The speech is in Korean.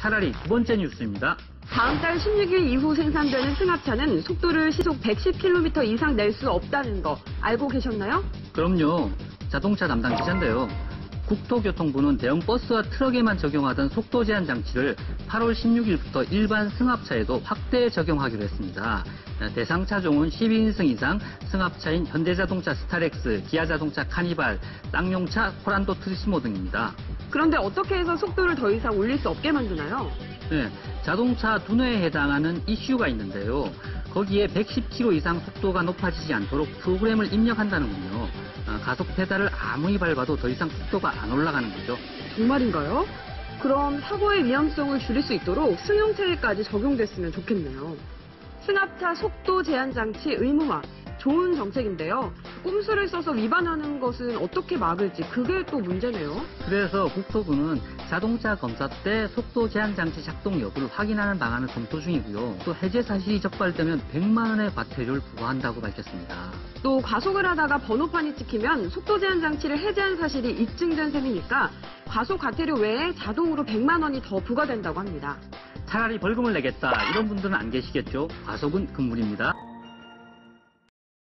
차라리 두 번째 뉴스입니다. 다음 달 16일 이후 생산되는 승합차는 속도를 시속 110km 이상 낼 수 없다는 거 알고 계셨나요? 그럼요. 자동차 담당 기자인데요. 국토교통부는 대형 버스와 트럭에만 적용하던 속도 제한 장치를 8월 16일부터 일반 승합차에도 확대 적용하기로 했습니다. 대상 차종은 12인승 이상 승합차인 현대자동차 스타렉스, 기아자동차 카니발, 쌍용차 코란도 트리스모 등입니다. 그런데 어떻게 해서 속도를 더 이상 올릴 수 없게 만드나요? 네, 자동차 두뇌에 해당하는 이슈가 있는데요. 거기에 110km 이상 속도가 높아지지 않도록 프로그램을 입력한다는군요. 아, 가속 페달을 아무리 밟아도 더 이상 속도가 안 올라가는 거죠. 정말인가요? 그럼 사고의 위험성을 줄일 수 있도록 승용차에까지 적용됐으면 좋겠네요. 승합차 속도 제한 장치 의무화. 좋은 정책인데요. 꼼수를 써서 위반하는 것은 어떻게 막을지 그게 또 문제네요. 그래서 국토부는 자동차 검사 때 속도 제한 장치 작동 여부를 확인하는 방안을 검토 중이고요. 또 해제 사실이 적발되면 100만 원의 과태료를 부과한다고 밝혔습니다. 또 과속을 하다가 번호판이 찍히면 속도 제한 장치를 해제한 사실이 입증된 셈이니까 과속 과태료 외에 자동으로 100만 원이 더 부과된다고 합니다. 차라리 벌금을 내겠다 이런 분들은 안 계시겠죠? 과속은 금물입니다.